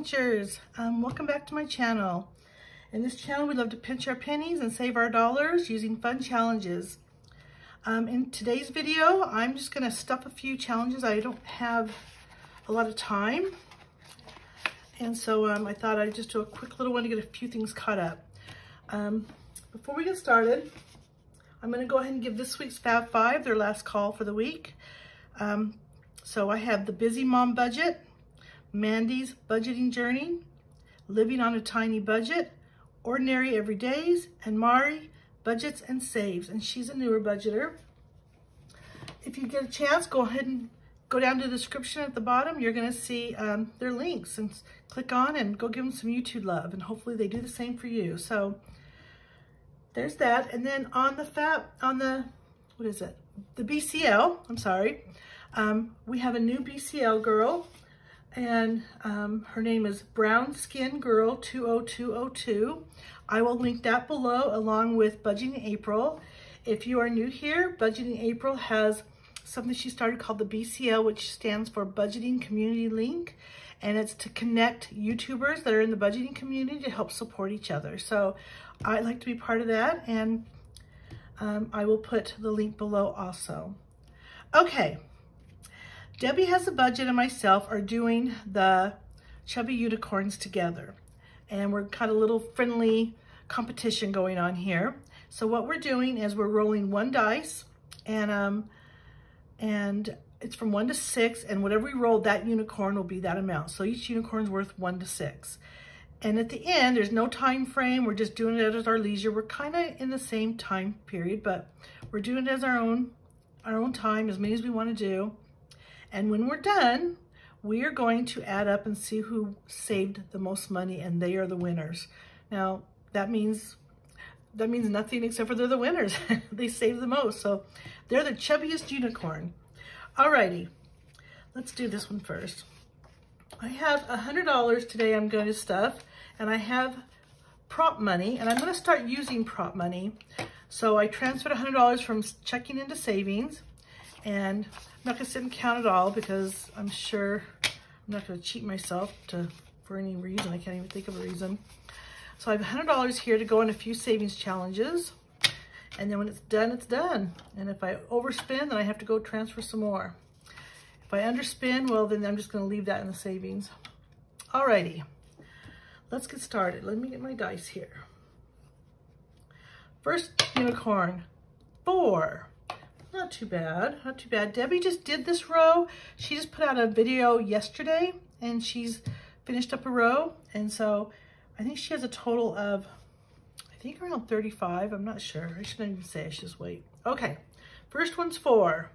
pinchers. Um, welcome back to my channel. In this channel, we love to pinch our pennies and save our dollars using fun challenges. Um, in today's video, I'm just gonna stuff a few challenges. I don't have a lot of time. And so um, I thought I'd just do a quick little one to get a few things caught up. Um, before we get started, I'm gonna go ahead and give this week's Fab Five their last call for the week. Um, so I have the Busy Mom Budget, Mandy's Budgeting Journey, Living on a Tiny Budget, Ordinary Everydays, and Mari, Budgets and Saves. And she's a newer budgeter. If you get a chance, go ahead and go down to the description at the bottom. You're going to see um, their links and click on and go give them some YouTube love. And hopefully they do the same for you. So there's that. And then on the fat, on the, what is it? The BCL, I'm sorry. Um, we have a new BCL girl and um, her name is Brown Skin Girl 20202. I will link that below along with Budgeting Apryl. If you are new here, Budgeting Apryl has something she started called the BCL, which stands for Budgeting Community Link. And it's to connect YouTubers that are in the budgeting community to help support each other. So I'd like to be part of that. And um, I will put the link below also. Okay, Debi Has a Budget and myself are doing the Chubby Unicorns together. And we're kind of a little friendly competition going on here. So what we're doing is we're rolling one dice and um, and it's from one to six and whatever we roll, that unicorn will be that amount. So each unicorn's worth one to six. And at the end, there's no time frame. We're just doing it at our leisure. We're kind of in the same time period, but we're doing it as our own, our own time, as many as we want to do. And when we're done, we are going to add up and see who saved the most money and they are the winners. Now, that means that means nothing except for they're the winners. they saved the most. So they're the chubbiest unicorn. Alrighty, let's do this one first. I have a $100 today I'm going to stuff and I have prop money and I'm going to start using prop money. So I transferred a $100 from checking into savings and I'm not gonna sit and count it all because I'm sure I'm not gonna cheat myself to for any reason. I can't even think of a reason. So I have $100 here to go on a few savings challenges. And then when it's done, it's done. And if I overspend, then I have to go transfer some more. If I underspend, well, then I'm just gonna leave that in the savings. Alrighty, let's get started. Let me get my dice here. First unicorn, four. Not too bad, not too bad. Debi just did this row. She just put out a video yesterday and she's finished up a row. And so I think she has a total of, I think around 35. I'm not sure. I shouldn't even say, I should just wait. Okay, first one's four.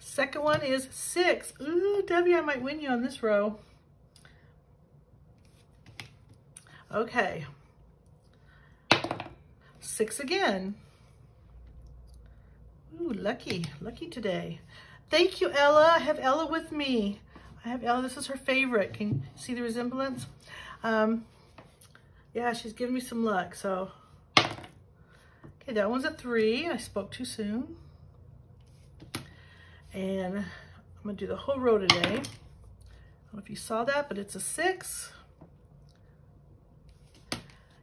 Second one is six. Ooh, Debi, I might win you on this row. Okay. Six again. Ooh, lucky, lucky today. Thank you, Ella. I have Ella with me. I have Ella, this is her favorite. Can you see the resemblance? Um, yeah, she's giving me some luck, so. Okay, that one's a three. I spoke too soon. And I'm gonna do the whole row today. I don't know if you saw that, but it's a six.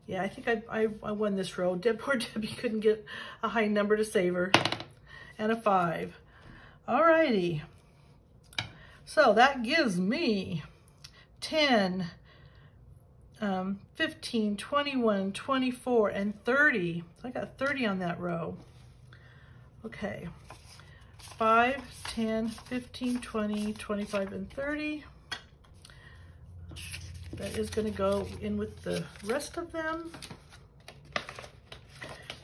Yeah, I think I, I, I won this row. Deb, poor Debi couldn't get a high number to save her and a five. Alrighty. So that gives me 10, um, 15, 21, 24, and 30. I got 30 on that row. Okay. 5, 10, 15, 20, 25, and 30. That is going to go in with the rest of them.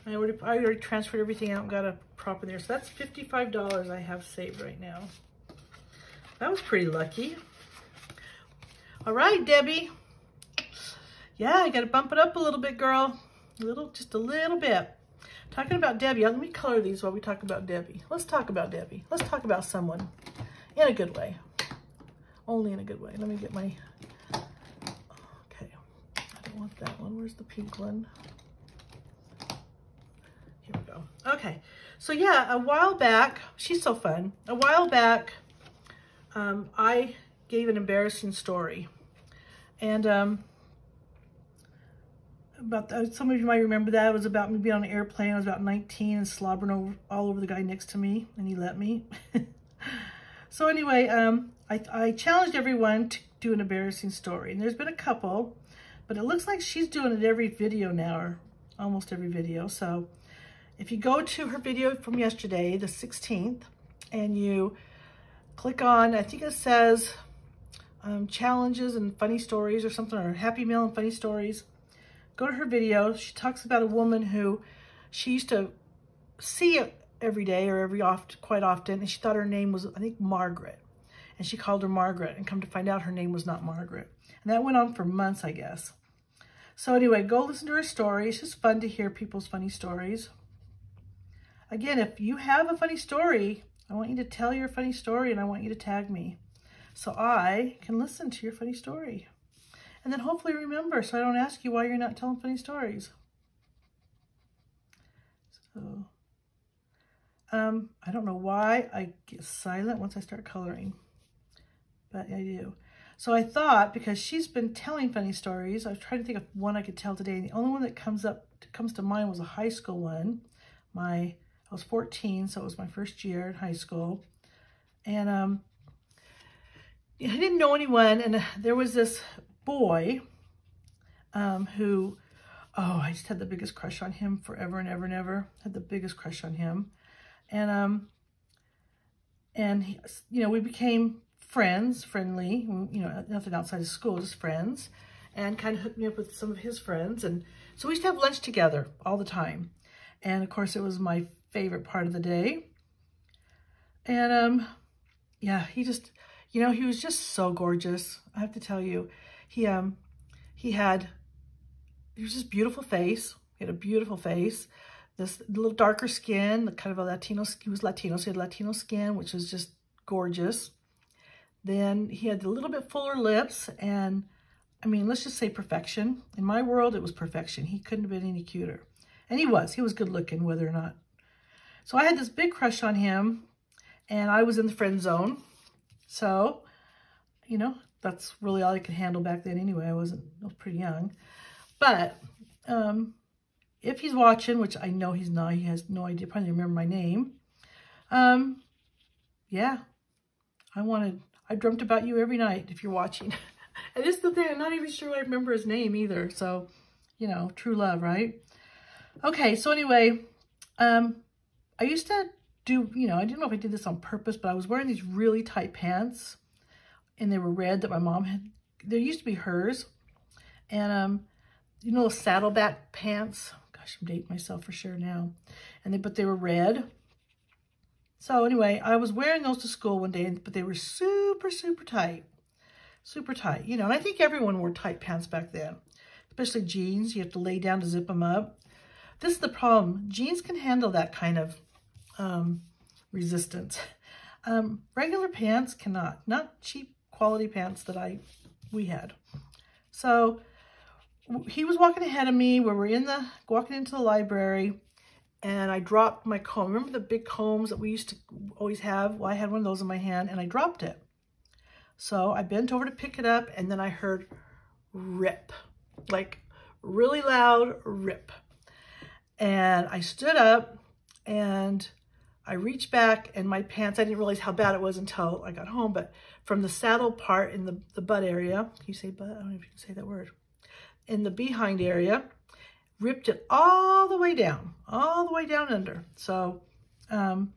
I already, I already transferred everything out and got a prop in there. So that's $55 I have saved right now. That was pretty lucky. All right, Debi. Yeah, I got to bump it up a little bit, girl. A little, just a little bit. Talking about Debi, uh, let me color these while we talk about Debi. Let's talk about Debi. Let's talk about someone in a good way. Only in a good way. Let me get my, okay. I don't want that one. Where's the pink one? Here we go. Okay. So yeah, a while back, she's so fun. A while back, um, I gave an embarrassing story. And um, about the, some of you might remember that. It was about me being on an airplane. I was about 19 and slobbering over, all over the guy next to me, and he let me. so anyway, um, I, I challenged everyone to do an embarrassing story. And there's been a couple, but it looks like she's doing it every video now, or almost every video. So if you go to her video from yesterday, the 16th, and you click on, I think it says um, challenges and funny stories or something, or Happy Meal and funny stories, go to her video. She talks about a woman who she used to see every day or every oft, quite often, and she thought her name was, I think, Margaret. And she called her Margaret, and come to find out her name was not Margaret. And that went on for months, I guess. So anyway, go listen to her story. It's just fun to hear people's funny stories. Again, if you have a funny story, I want you to tell your funny story and I want you to tag me so I can listen to your funny story. And then hopefully remember so I don't ask you why you're not telling funny stories. So, um, I don't know why I get silent once I start coloring, but I do. So I thought, because she's been telling funny stories, I was trying to think of one I could tell today, and the only one that comes up comes to mind was a high school one. My I was 14, so it was my first year in high school. And um, I didn't know anyone, and there was this boy um, who, oh, I just had the biggest crush on him forever and ever and ever. Had the biggest crush on him. And, um, and he, you know, we became friends, friendly, you know, nothing outside of school, just friends, and kind of hooked me up with some of his friends. And so we used to have lunch together all the time. And of course, it was my favorite part of the day. And um, yeah, he just, you know, he was just so gorgeous. I have to tell you, he um, he had, he was just beautiful face. He had a beautiful face. This little darker skin, the kind of a Latino, he was Latino, so he had Latino skin, which was just gorgeous. Then he had a little bit fuller lips and I mean, let's just say perfection. In my world, it was perfection. He couldn't have been any cuter. And he was. He was good looking, whether or not so I had this big crush on him and I was in the friend zone. So, you know, that's really all I could handle back then anyway. I wasn't, I was pretty young. But um, if he's watching, which I know he's not, he has no idea, probably remember my name. Um, yeah, I wanted, I dreamt about you every night if you're watching. and this is the thing, I'm not even sure I remember his name either. So, you know, true love, right? Okay, so anyway, um, I used to do, you know, I didn't know if I did this on purpose, but I was wearing these really tight pants and they were red that my mom had. There used to be hers. And, um, you know, saddleback pants. Gosh, I'm dating myself for sure now. And they, but they were red. So anyway, I was wearing those to school one day, but they were super, super tight. Super tight, you know, and I think everyone wore tight pants back then, especially jeans. You have to lay down to zip them up. This is the problem. Jeans can handle that kind of um, resistance. Um, regular pants cannot, not cheap quality pants that I we had. So he was walking ahead of me where we're in the, walking into the library and I dropped my comb. Remember the big combs that we used to always have? Well, I had one of those in my hand and I dropped it. So I bent over to pick it up and then I heard rip, like really loud rip. And I stood up and I reached back and my pants, I didn't realize how bad it was until I got home, but from the saddle part in the, the butt area, you say butt? I don't know if you can say that word. In the behind area, ripped it all the way down, all the way down under. So um,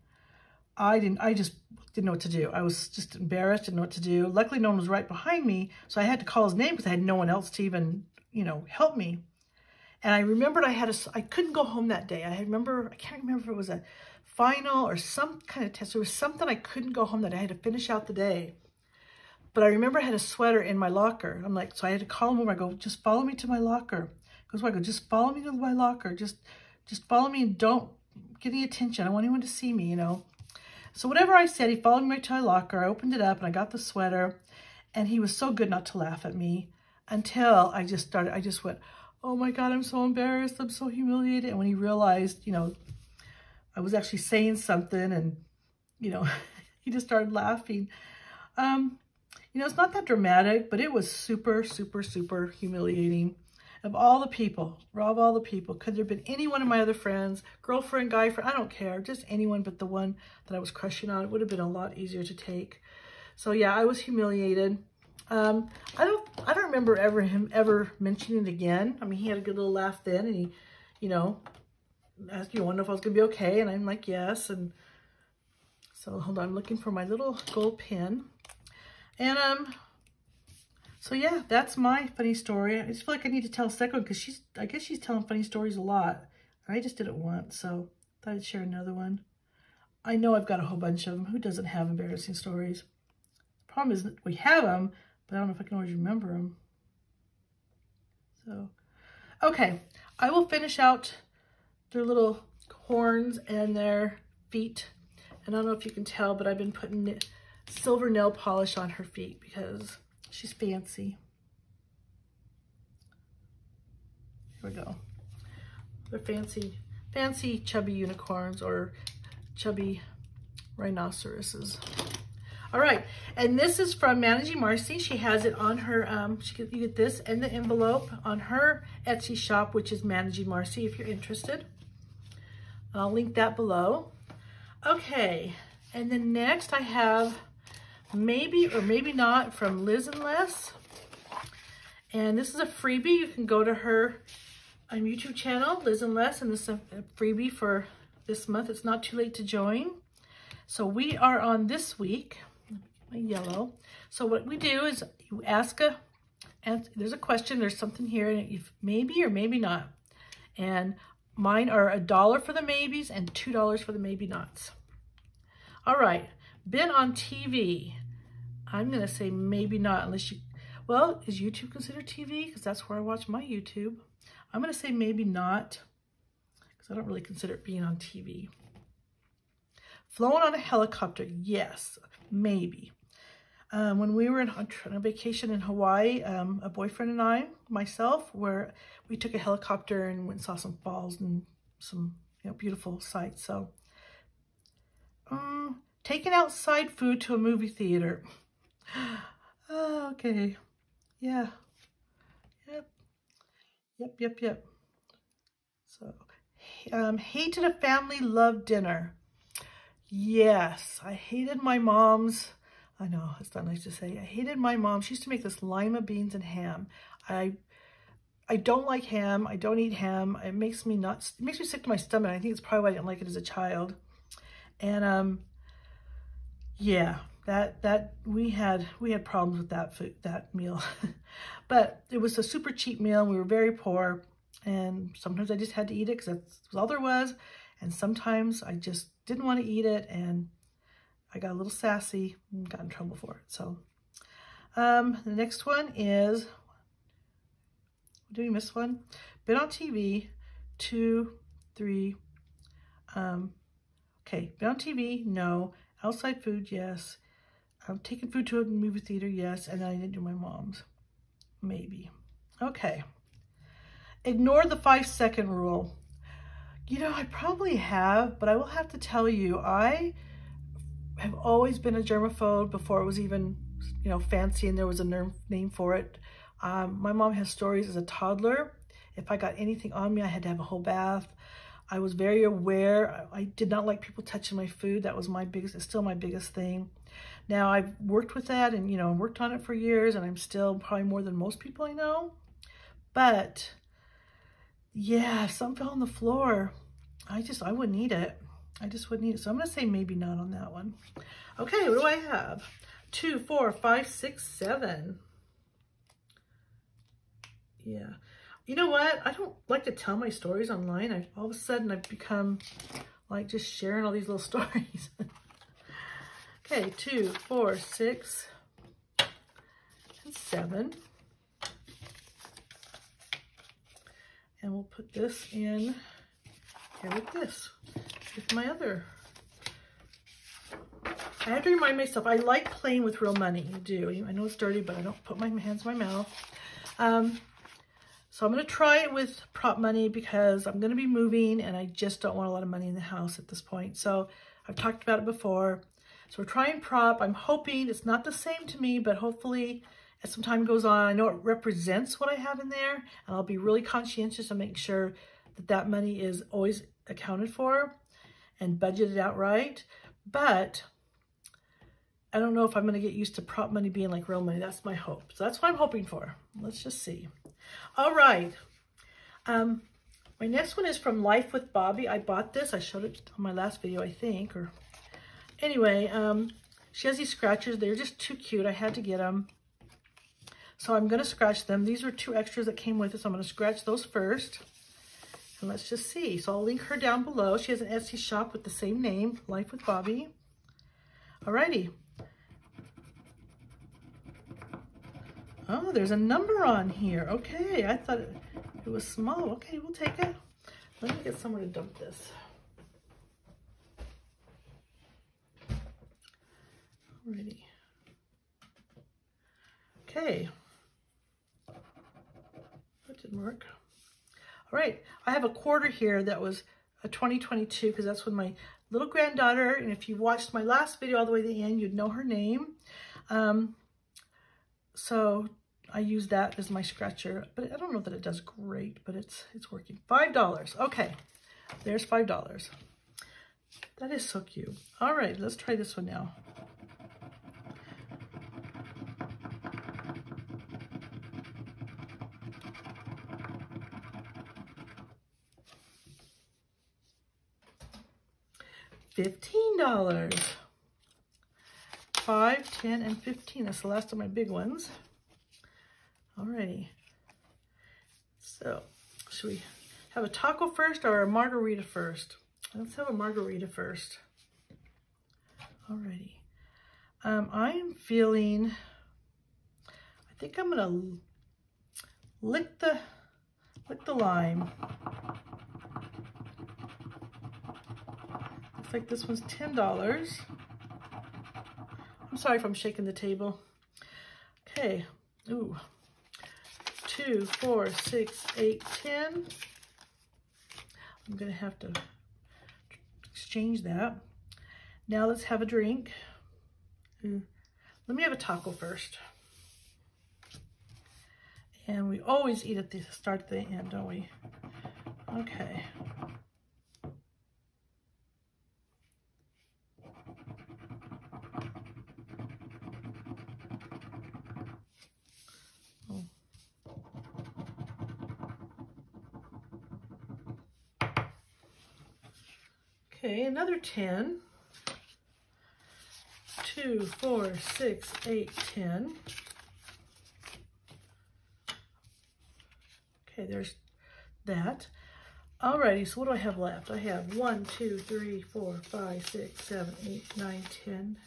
I didn't, I just didn't know what to do. I was just embarrassed, didn't know what to do. Luckily, no one was right behind me, so I had to call his name because I had no one else to even, you know, help me. And I remembered I had a, I couldn't go home that day. I remember, I can't remember if it was a final or some kind of test. There was something I couldn't go home that I had to finish out the day. But I remember I had a sweater in my locker. I'm like, so I had to call him over. I go, just follow me to my locker. He goes, well, I go, just follow me to my locker. Just, just follow me and don't get any attention. I don't want anyone to see me, you know. So whatever I said, he followed me to my locker. I opened it up and I got the sweater. And he was so good not to laugh at me until I just started, I just went, oh my God, I'm so embarrassed. I'm so humiliated. And when he realized, you know, I was actually saying something and, you know, he just started laughing. Um, You know, it's not that dramatic, but it was super, super, super humiliating. Of all the people, of all the people, could there have been any one of my other friends, girlfriend, guy friend, I don't care, just anyone but the one that I was crushing on, it would have been a lot easier to take. So yeah, I was humiliated. Um, I don't, I don't remember ever him ever mentioning it again. I mean, he had a good little laugh then, and he, you know, asked me, wonder if I was gonna be okay, and I'm like, yes. And so hold on, I'm looking for my little gold pin, and um, so yeah, that's my funny story. I just feel like I need to tell a second because she's, I guess she's telling funny stories a lot. I just did it once, so thought I'd share another one. I know I've got a whole bunch of them. Who doesn't have embarrassing stories? The problem is that we have them, but I don't know if I can always remember them. So, okay, I will finish out their little horns and their feet. And I don't know if you can tell, but I've been putting silver nail polish on her feet because She's fancy. Here we go. They're fancy, fancy chubby unicorns or chubby rhinoceroses. All right, and this is from Managing Marcy. She has it on her, um, she get, you get this and the envelope on her Etsy shop, which is Managing Marcy if you're interested. I'll link that below. Okay, and then next I have maybe or maybe not from Liz and Les. And this is a freebie. You can go to her um, YouTube channel, Liz and Les, and this is a freebie for this month. It's not too late to join. So we are on this week, my yellow. So what we do is you ask a, and there's a question, there's something here, and if maybe or maybe not. And mine are a dollar for the maybes and $2 for the maybe nots. All right, been on TV. I'm to say maybe not unless you, well, is YouTube considered TV? Because that's where I watch my YouTube. I'm to say maybe not because I don't really consider it being on TV. Flown on a helicopter, yes, maybe. Um, when we were on a vacation in Hawaii, um, a boyfriend and I, myself, where we took a helicopter and went and saw some falls and some you know, beautiful sights. So, um, taking outside food to a movie theater. oh, okay. Yeah. Yep. Yep, yep, yep. So, um, hated a family love dinner. Yes, I hated my mom's. I know, it's not nice to say. I hated my mom. She used to make this lima beans and ham. I I don't like ham. I don't eat ham. It makes me not, it makes me sick to my stomach. I think it's probably why I didn't like it as a child. And um, yeah, that that we had we had problems with that food that meal but it was a super cheap meal we were very poor and sometimes I just had to eat it because that's all there was and sometimes I just didn't want to eat it and I got a little sassy and got in trouble for it so um the next one is did we miss one been on TV two three um okay been on TV no outside food yes I've taken food to a movie theater, yes, and I didn't do my mom's. Maybe. Okay. Ignore the five second rule. You know, I probably have, but I will have to tell you, I have always been a germaphobe before it was even, you know, fancy and there was a name for it. Um, my mom has stories as a toddler. If I got anything on me, I had to have a whole bath. I was very aware. I did not like people touching my food. That was my biggest, it's still my biggest thing. Now I've worked with that and, you know, worked on it for years and I'm still probably more than most people I know. But yeah, if some fell on the floor, I just, I wouldn't eat it. I just wouldn't eat it. So I'm going to say maybe not on that one. Okay, what do I have? Two, four, five, six, seven. Yeah. You know what? I don't like to tell my stories online. I, all of a sudden I've become like just sharing all these little stories. Okay, two, four, six, and seven. And we'll put this in here with this, with my other. I have to remind myself, I like playing with real money. I do. I know it's dirty, but I don't put my hands in my mouth. Um, so I'm going to try it with prop money because I'm going to be moving and I just don't want a lot of money in the house at this point. So I've talked about it before. So we're trying prop. I'm hoping it's not the same to me, but hopefully as some time goes on, I know it represents what I have in there, and I'll be really conscientious and make sure that that money is always accounted for and budgeted out right. But I don't know if I'm going to get used to prop money being like real money. That's my hope. So that's what I'm hoping for. Let's just see. All right. Um, my next one is from Life with Bobbi. I bought this. I showed it on my last video, I think. Or Anyway, um, she has these scratchers. They're just too cute. I had to get them. So I'm going to scratch them. These are two extras that came with it. So I'm going to scratch those first. And let's just see. So I'll link her down below. She has an Etsy shop with the same name, Life with Bobbi. Alrighty. Oh, there's a number on here. Okay, I thought it, it was small. Okay, we'll take it. Let me get somewhere to dump this. Alrighty. Okay. That didn't work. All right, I have a quarter here that was a 2022 because that's when my little granddaughter, and if you watched my last video all the way to the end, you'd know her name. Um, so I use that as my scratcher, but I don't know that it does great, but it's it's working. $5. Okay, there's $5. That is so cute. All right, let's try this one now. $15. 5, 10, and 15. That's the last of my big ones. Alrighty. So, should we have a taco first or a margarita first? Let's have a margarita first. Alrighty. Um, I'm feeling, I think I'm gonna lick the, lick the lime. Looks like this one's $10. I'm sorry if I'm shaking the table. Okay, ooh, two, four, six, eight, ten. I'm gonna have to exchange that. Now let's have a drink. Ooh. Let me have a taco first. And we always eat at the start at the end, don't we? Okay. Okay, another 10. 2, 4, 6, 8, 10. Okay, there's that. Alrighty, so what do I have left? I have 1, 2, 3, 4, 5, 6, 7, 8, 9, 10,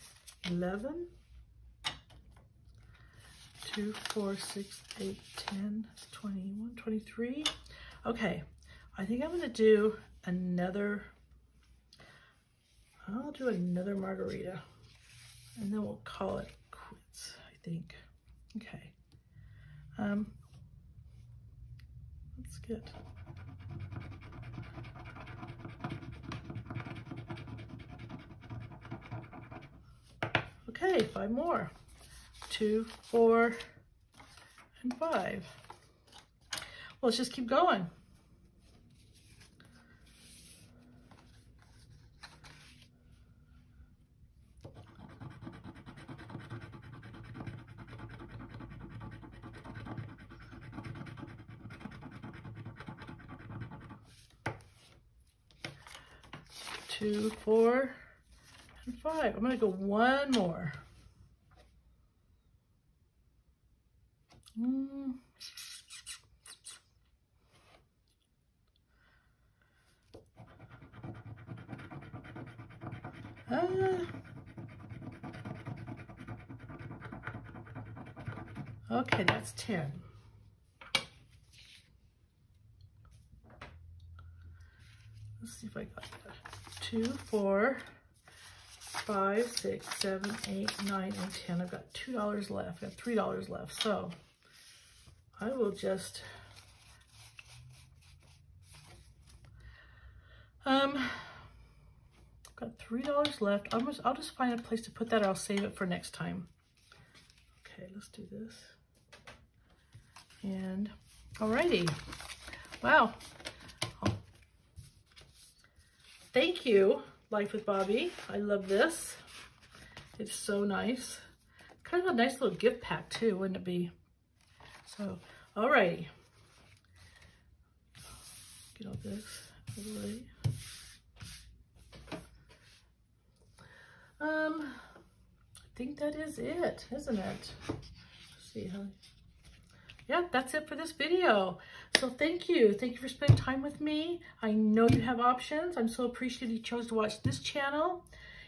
11. 2, 4, 6, 8, 10, 21, 23. Okay, I think I'm going to do another I'll do another margarita and then we'll call it quits, I think. Okay. Um, that's good. Okay, five more. Two, four, and five. Well, let's just keep going. Two, four, and five. I'm gonna go one more. Mm. Ah. Okay, that's 10. Let's see if I got that two, four, five, six, seven, eight, nine, and 10. I've got $2 left. I've got $3 left. So I will just, um, I've Got $3 left. I'm just, I'll just find a place to put that. I'll save it for next time. Okay, let's do this. And alrighty. Wow. Thank you, Life with Bobbi. I love this. It's so nice. Kind of a nice little gift pack too, wouldn't it be? So, alrighty. Get all this away. Um, I think that is it, isn't it? Let's see how. Yeah, that's it for this video. So thank you. Thank you for spending time with me. I know you have options. I'm so appreciative you chose to watch this channel.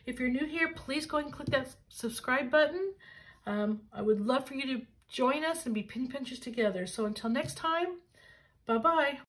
If you're new here, please go ahead and click that subscribe button. Um, I would love for you to join us and be pin pinchers together. So until next time, bye-bye.